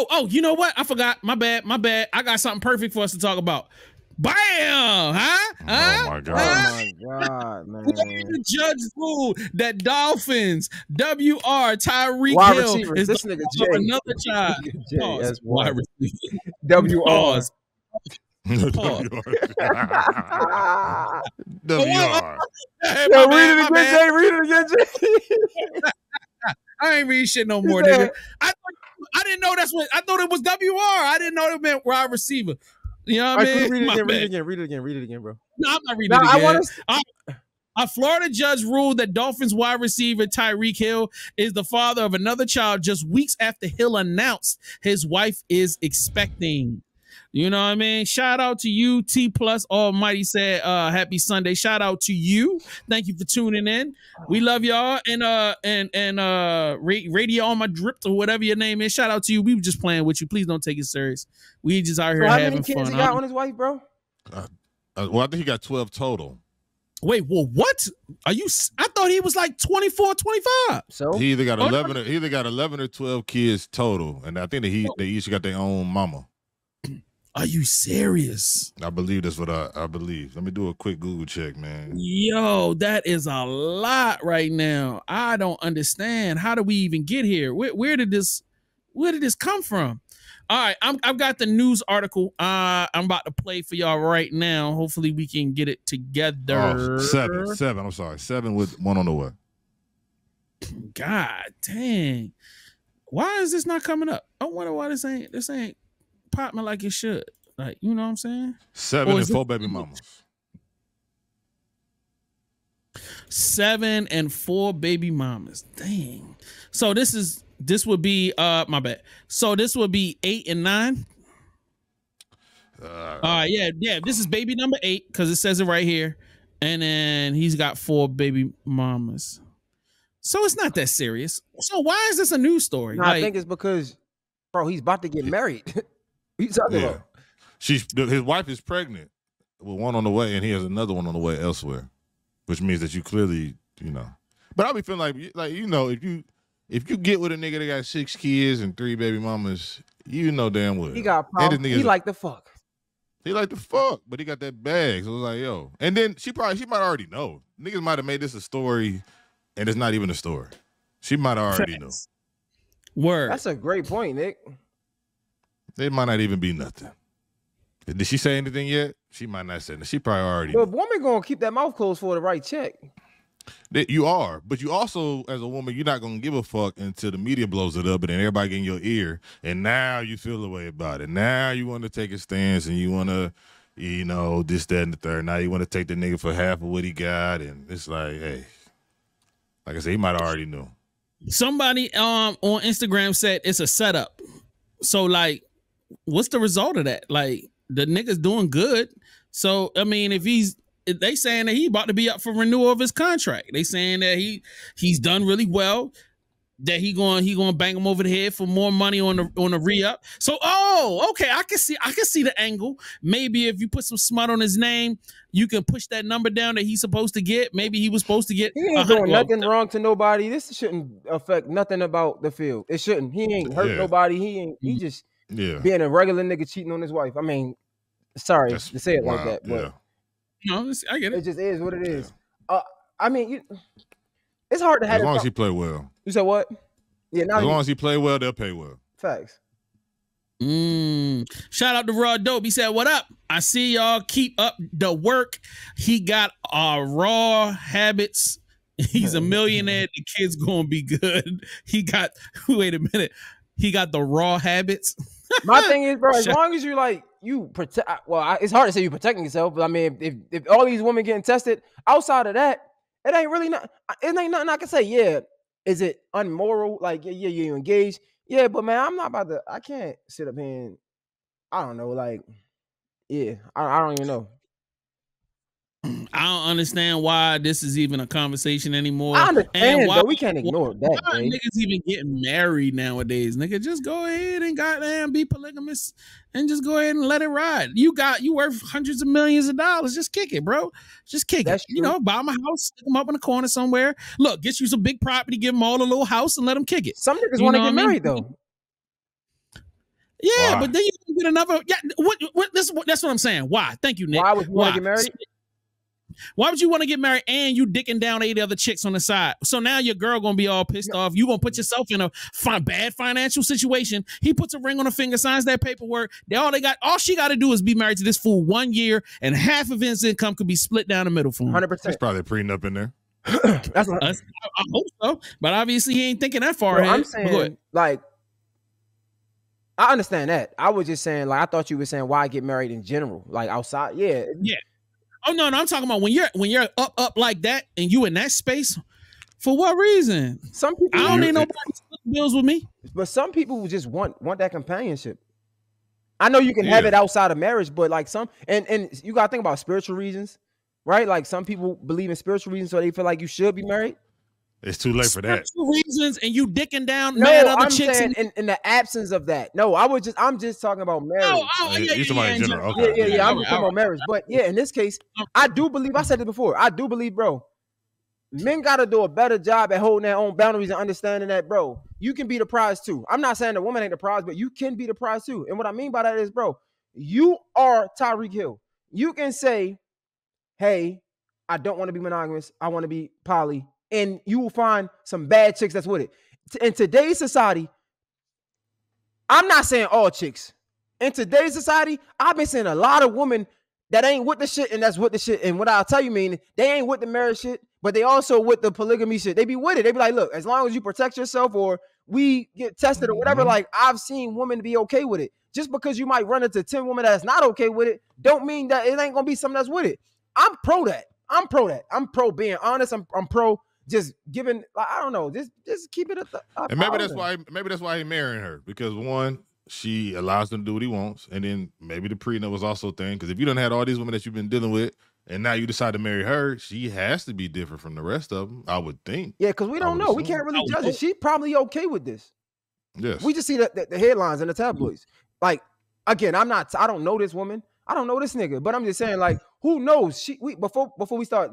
Oh, oh, you know what? I forgot. My bad. My bad. I got something perfect for us to talk about. Bam! Huh? Oh huh? Oh my god. Huh? Oh my god, man. The judge ruled that Dolphins WR Tyreek Wide Hill receivers. is This nigga father Jay. another child. Jay, Pause. that's Wide wild. receiver. W R. Pause. WR. Hey, Yo, read it again. Jay. Read it again, Jay. I ain't reading shit no more, nigga. I thought, I didn't know that's what I thought it was WR. I didn't know it meant wide receiver. You know what I mean? read it My again. Read it again. Read it again. Read it again, bro. No, I'm not reading Now it I again. want to. Uh, a Florida judge ruled that Dolphins wide receiver Tyreek Hill is the father of another child just weeks after Hill announced his wife is expecting. You know what I mean? Shout out to you, T Plus Almighty said, uh, happy Sunday. Shout out to you. Thank you for tuning in. We love y'all. And uh and and uh ra- radio on my drip or whatever your name is. Shout out to you. We were just playing with you. Please don't take it serious. We just out here So how having many kids fun. he got huh? on his wife, bro? Uh, well, I think he got 12 total. Wait, well, what? Are you? I thought he was like 24, 25. So He either got Oh, 11 or he either got 11 or 12 kids total. And I think that he they each got their own mama. Are you serious? I believe that's what I, I believe. Let me do a quick Google check, man. Yo, that is a lot right now. I don't understand. How do we even get here? Where, where did this where did this come from? All right, I'm, I've got the news article. Uh, I'm about to play for y'all right now. Hopefully, we can get it together. Oh, seven, seven. I'm sorry, seven with one on the way. God dang! Why is this not coming up? I wonder why this ain't this ain't popping like it should. Like, you know what I'm saying? Seven and is it- four baby mamas. seven and four baby mamas. Dang. So this is this would be uh my bad. So this would be eight and nine. Uh, Uh yeah, yeah. This is baby number eight because it says it right here. And then he's got four baby mamas. So it's not that serious. So why is this a news story? no, I think it's because, bro, he's about to get married. what you talking yeah. about? She's his wife is pregnant with one on the way, and he has another one on the way elsewhere, which means that you clearly, you know. But I'll be feeling like, like you know, if you if you get with a nigga that got six kids and three baby mamas, you know damn well He got And power. this He like the fuck. he like the fuck, but he got that bag. So it was like, yo, and then she probably she might already know. Niggas might have made this a story, and it's not even a story. She might already know. word. That's a great point, Nick. It might not even be nothing. Did she say anything yet? She might not say. Anything. She probably already. But woman gonna keep that mouth closed for the right check. That you are, but you also, as a woman, you're not gonna give a fuck until the media blows it up, and then everybody get in your ear, and now you feel the way about it. Now you want to take a stance, and you want to, you know, this, that, and the third. Now you want to take the nigga for half of what he got, and it's like, hey, like I said, he might already knew. Somebody um on Instagram said it's a setup. So like, what's the result of that? Like the nigga's doing good. So I mean, if he's if they saying that he about to be up for renewal of his contract. They saying that he he's done really well. That he going he going to bang him over the head for more money on the on the re up. So oh okay, I can see I can see the angle. Maybe if you put some smut on his name, you can push that number down that he's supposed to get. Maybe he was supposed to get. He ain't hundred- doing well, nothing wrong to nobody. This shouldn't affect nothing about the field. It shouldn't. He ain't hurt Yeah. nobody. He ain't. He mm-hmm. just Yeah, being a regular nigga cheating on his wife. I mean, sorry That's to say it like that, but yeah. No, I get it it. just is what it is. Uh, I mean, you, it's hard to have. As long as he play well, you said what? Yeah, now as you, long as he play well, they'll pay well. facts. Mm. Shout out to Raw Dope. He said, What up? I see y'all keep up the work. He got uh raw habits. He's a millionaire. The kid's gonna be good. He got wait a minute. He got the raw habits. My thing is, bro, as long as you like you protect. Well, I, it's hard to say you're protecting yourself, but I mean, if, if if all these women getting tested outside of that, it ain't really not. It ain't nothing I can say. Yeah, is it unmoral? Like, yeah, yeah, you engaged. Yeah, but man, I'm not about to. I can't sit up here and I don't know. Like, yeah, I, I don't even know. I don't understand why this is even a conversation anymore. I understand, why, but we can't ignore that. why niggas even getting married nowadays. Nigga, just go ahead and goddamn be polygamous and just go ahead and let it ride. You got you worth hundreds of millions of dollars. Just kick it, bro. Just kick That's it. You know, buy them a house, stick them up in the corner somewhere. Look, get you some big property, give them all a little house and let them kick it. Some niggas want to get what I mean? married though. Yeah, Why? but then you can get another. Yeah, what? What? This, that's what I'm saying. Why? Thank you, Nick. Why would you want to get married? Why would you want to get married and you dicking down eight other chicks on the side? So now your girl gonna be all pissed off. You gonna put yourself in a fi- bad financial situation. He puts a ring on her finger, signs that paperwork. They all they got, all she got to do is be married to this fool one year, and half of his income could be split down the middle for him. Hundred There's percent. probably a prenup in there. That's what I, I hope so, but obviously he ain't thinking that far Bro, ahead. I'm But go ahead. saying, like, I understand that. I was just saying, like, I thought you were saying why get married in general, like outside. Yeah, yeah, Oh no, no, I'm talking about when you're when you're up up like that and you in that space. For what reason? some people, I don't need nobody bills with me. but some people just want want that companionship. I know you can have it outside of marriage, but like some, and and you gotta think about spiritual reasons, right? Like some people believe in spiritual reasons, so they feel like you should be married. It's too late for that. Spiritual reasons, and you dicking down No, mad other I'm chicks. saying and- in, in the absence of that. No, I was just, I'm just talking about marriage. oh, oh, You- yeah, you yeah, yeah, in in general, general. okay. Yeah, yeah, yeah. I'm all just right, talking about marriage. But yeah, in this case, I do believe I said it before. I do believe, bro. Men gotta do a better job at holding their own boundaries and understanding that, bro. You can be the prize too. I'm not saying the woman ain't the prize, but you can be the prize too. And what I mean by that is, bro, you are Tyreek Hill. You can say, "Hey, I don't want to be monogamous. I want to be poly," and you will find some bad chicks that's with it. In today's society, I'm not saying all chicks. In today's society, I've been seeing a lot of women that ain't with the shit and that's with the shit. And what I'll tell you mean, they ain't with the marriage shit, but they also with the polygamy shit. They be with it. They be like, look, as long as you protect yourself or we get tested or whatever, Mhm. like I've seen women be okay with it. Just because you might run into 10 women that's not okay with it, don't mean that it ain't gonna be something that's with it. I'm pro that. I'm pro that. I'm pro being honest. I'm, I'm pro just giving, like, I don't know, just just keep it at the a And maybe that's why maybe that's why he marrying her because one, she allows him to do what he wants, and then maybe the prenup was also a thing. Because if you don't had all these women that you've been dealing with, and now you decide to marry her, she has to be different from the rest of them. I would think. Yeah, because we don't would know. We can't really judge it. She's probably okay with this. Yes. We just see the, the, the headlines and the mm-hmm. tabloids. Like, again, I'm not. I don't know this woman. I don't know this nigga. But I'm just saying, like, who knows? She we before before we start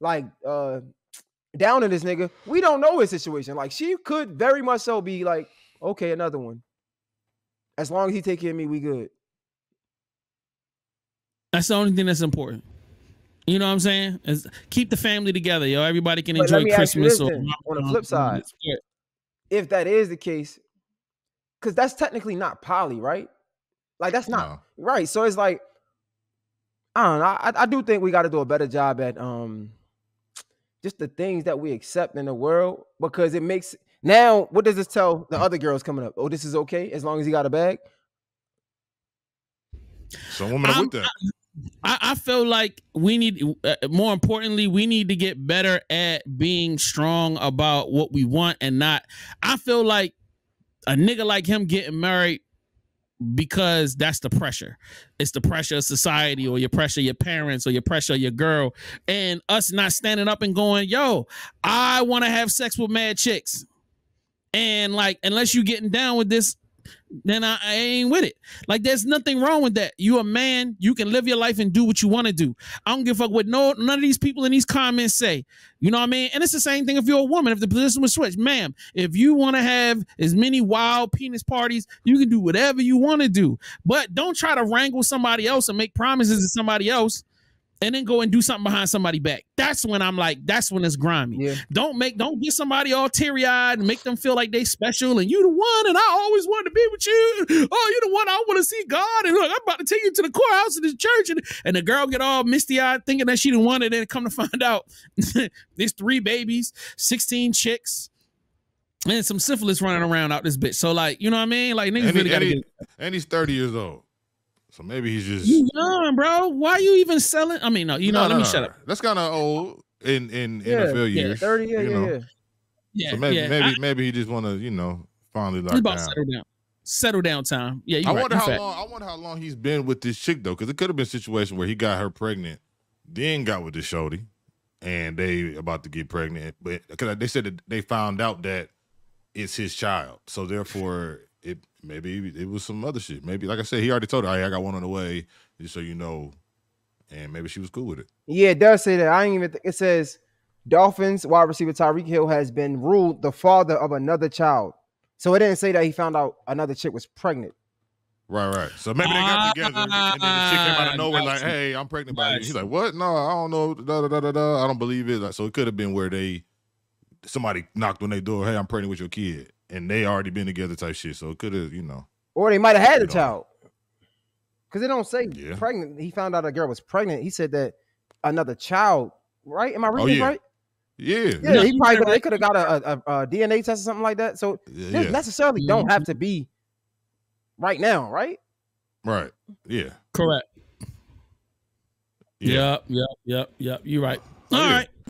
like uh down in this nigga, we don't know his situation. Like, she could very much so be like, okay, another one. As long as he take care of me, we good. That's the only thing that's important. You know what I'm saying? Is keep the family together, yo. Everybody can But enjoy me ask you Christmas. or then, on the flip side. If that is the case, because that's technically not poly, right? Like, that's not No. Right. So it's like, I don't know. I, I do think we got to do a better job at um just the things that we accept in the world because it makes now what does this tell the other girls coming up? Oh, this is okay as long as he got a bag. Some women are I'm- with that. I, I feel like we need, uh, more importantly, we need to get better at being strong about what we want and not. I feel like a nigga like him getting married because that's the pressure. It's the pressure of society or your pressure your parents or your pressure your girl. And us not standing up and going, yo, I want to have sex with mad chicks. And like, unless you getting down with this, then I, I ain't with it. Like, there's nothing wrong with that. You a man, you can live your life and do what you want to do. I don't give a fuck what no none of these people in these comments say. You know what I mean? And it's the same thing if you're a woman. If the position was switched, ma'am, if you want to have as many wild penis parties, you can do whatever you want to do. But don't try to wrangle somebody else and make promises to somebody else and then go and do something behind somebody back. That's when I'm like, that's when it's grimy. Yeah. Don't make don't get somebody all teary eyed and make them feel like they special and you the one and I always wanted to be with you. Oh, you the one I want to see God and look, I'm about to take you to the courthouse of this church and, and the girl get all misty eyed thinking that she the one and then come to find out there's three babies, 16 chicks. And some syphilis running around out this bitch. So like, you know what I mean? Like niggas And, he- really gotta and, get he- and he's 30 years old. So maybe he's just you young, bro. Why are you even selling? I mean, no, you know, No, let no, me no. shut up. That's kind of old in in Yeah, NFL yeah, years. 30, yeah, you yeah, know. yeah. Yeah, So maybe yeah. maybe I, maybe he just want to you know finally it's lock about down. settle down. Settle down time. Yeah, you I right. wonder how fat. long. I wonder how long he's been with this chick though, because it could have been a situation where he got her pregnant, then got with the shorty, and they about to get pregnant. But because they said that they found out that it's his child, so therefore it maybe it was some other shit. Maybe like I said, he already told her, "Hey, I got one on the way," just so you know, and maybe she was cool with it. Yeah, it does say that. I ain't even. Th- it says Dolphins wide receiver Tyreek Hill has been ruled the father of another child. So it didn't say that he found out another chick was pregnant. Right, right. So maybe they got together, and then the chick came out of nowhere like, Gotcha. "Hey, I'm pregnant by you." He's like, "What? No, I don't know. Da, da, da, da, da. I don't believe it." Like, so it could have been where they somebody knocked on their door. Hey, I'm pregnant with your kid, and they already been together type shit. So it could have, you know. Or they might have had You the child. Because they don't say Yeah. pregnant. He found out a girl was pregnant. He said that another child, right? Am I reading Oh, yeah. right? Yeah, Yeah, No, he probably right. they could have got a, a, a DNA test or something like that. So yeah, this yeah. necessarily don't mm-hmm. have to be right now, right? right. Yeah, Correct. yeah. Yep, yep, yep, yep. You're right. Oh, All yeah. right.